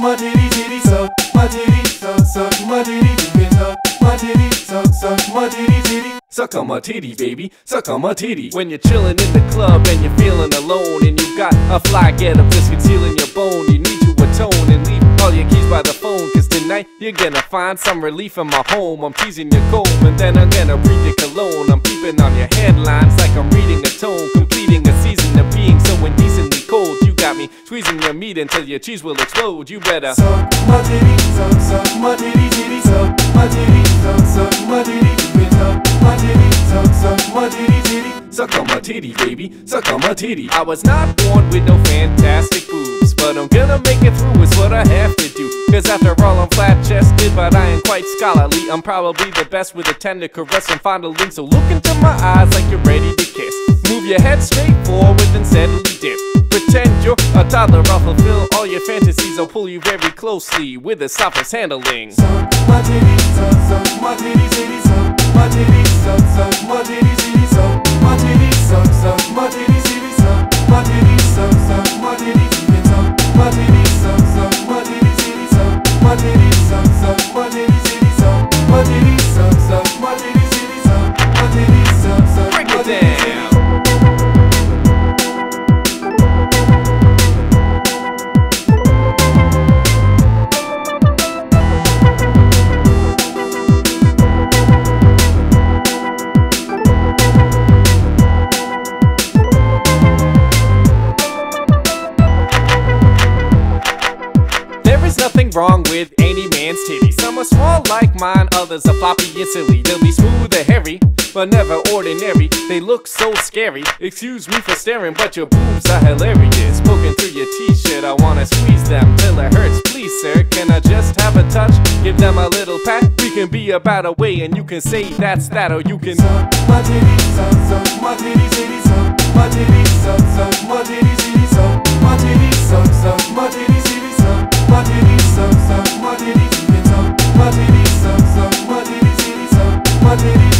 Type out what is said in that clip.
my titty, titty, suck my titty, suck, suck my titty, can suck my titty, suck, suck my titty, titty. Suck on my titty, baby. Suck on my titty. When you're chilling in the club and you're feeling alone, and you got a fly get up just concealing your bone, you need to atone and leave all your keys by the phone. Cause tonight you're gonna find some relief in my home. I'm teasing your comb, and then I'm gonna breathe your cologne. I'm peeping on your headlines like I'm reading a tone, completing a me squeezing your meat until your cheese will explode. You better Suck my titty, suck, suck my titty, titty, suck my titty, suck, suck my titty, can suck my titty, suck, suck my titty, titty. Suck on my titty, baby. Suck on my titty. I was not born with no fantastic boobs, but I'm gonna make it through. Is what I have to do. Cause after all, I'm flat chested, but I ain't quite scholarly. I'm probably the best with a tender caress and fondling. So look into my eyes like toddler, I'll fulfill all your fantasies. I'll pull you very closely with the softest handling. Suck my titty, suck, suck my titty, titty, suck my titty, suck, suck my titty, titty, suck my titty, suck, suck my titty, titty, suck my titty, suck, suck my titty, titty, suck my titty, suck, suck my titty, titty, suck my titty, suck, suck my titty, titty, suck my titty, suck, suck my titty, titty, suck my titty, suck, suck my it titty, wrong with any man's titties. Some are small like mine, others are floppy and silly. They'll be smooth or hairy, but never ordinary. They look so scary. Excuse me for staring, but your boobs are hilarious. Poking through your t-shirt, I wanna squeeze them till it hurts. Please, sir, can I just have a touch? Give them a little pat. We can be about a way, and you can say that's that, or you can. Suck my titty, suck, suck my Thank.